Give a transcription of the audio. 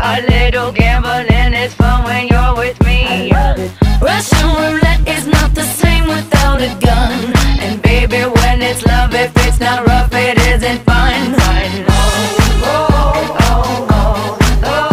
A little gambling is fun when you're with me. Russian roulette is not the same without a gun. And baby, when it's love, if it's not rough, it isn't fun.